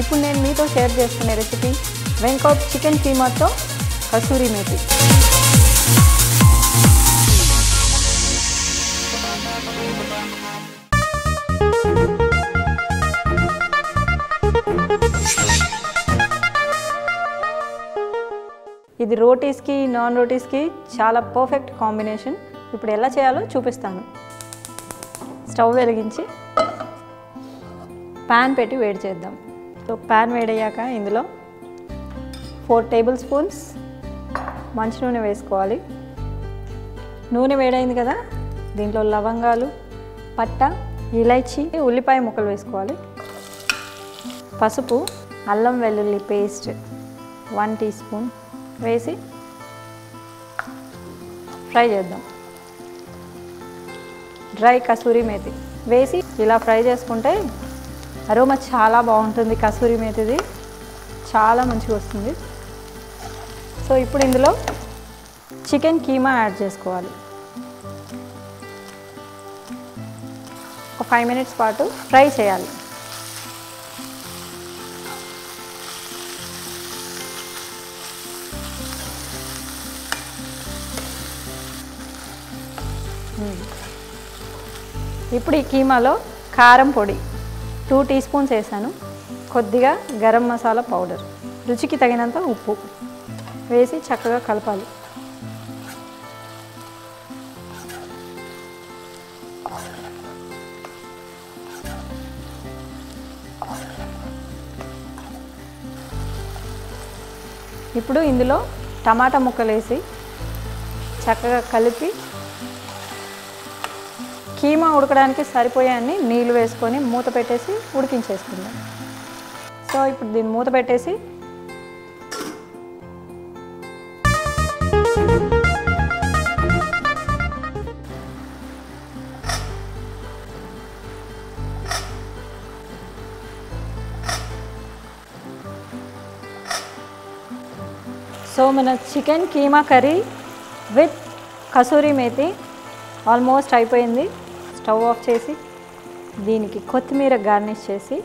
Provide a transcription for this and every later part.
ఇప్పుడు నేను మీతో షేర్ చేసుకునే రెసిపీ వెంకాప్ చికెన్ కీమాతో కసూరి మేతి ఇది రోటీస్కి నాన్ రోటీస్కి చాలా పర్ఫెక్ట్ కాంబినేషన్ ఇప్పుడు ఎలా చేయాలో చూపిస్తాను. స్టవ్ వెలిగించి ప్యాన్ పెట్టి వేడి చేద్దాం. సో ప్యాన్ వేడయ్యాక ఇందులో ఫోర్ టేబుల్ స్పూన్స్ మంచి నూనె వేసుకోవాలి. నూనె వేడైంది కదా దీంట్లో లవంగాలు పట్ట ఇలైచి ఉల్లిపాయ ముక్కలు వేసుకోవాలి. పసుపు అల్లం వెల్లుల్లి పేస్ట్ వన్ టీ స్పూన్ వేసి ఫ్రై చేద్దాం. డ్రై కసూరి మేతి వేసి ఇలా ఫ్రై చేసుకుంటే అరోమా చాలా బాగుంటుంది కసూరి మేతిది. చాలా మంచిగా వస్తుంది. సో ఇప్పుడు ఇందులో చికెన్ కీమా యాడ్ చేసుకోవాలి. ఒక ఫైవ్ మినిట్స్ పాటు ఫ్రై చేయాలి. ఇప్పుడు ఈ కీమాలో కారం పొడి. టూ టీ స్పూన్స్ వేసాను. కొద్దిగా గరం మసాలా పౌడర్. రుచికి తగినంత ఉప్పు వేసి చక్కగా కలపాలి. ఇప్పుడు ఇందులో టమాటా ముక్కలు వేసి చక్కగా కలిపి కీమా ఉడకడానికి సరిపోయాన్ని నీళ్ళు వేసుకొని మూత పెట్టేసి ఉడికించేసుకుందాం. సో ఇప్పుడు దీన్ని మూత పెట్టేసి సో మన chicken keema curry with kasuri methi almost అయిపోయింది. స్టవ్ ఆఫ్ చేసి దీనికి కొత్తిమీర గార్నిష్ చేసి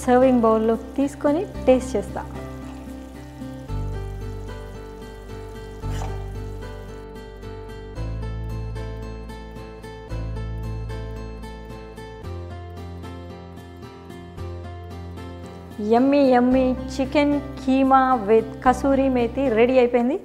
సర్వింగ్ బౌల్లో తీసుకొని టేస్ట్ చేస్తా. Yummy yummy chicken keema with kasuri methi ready అయిపోయింది.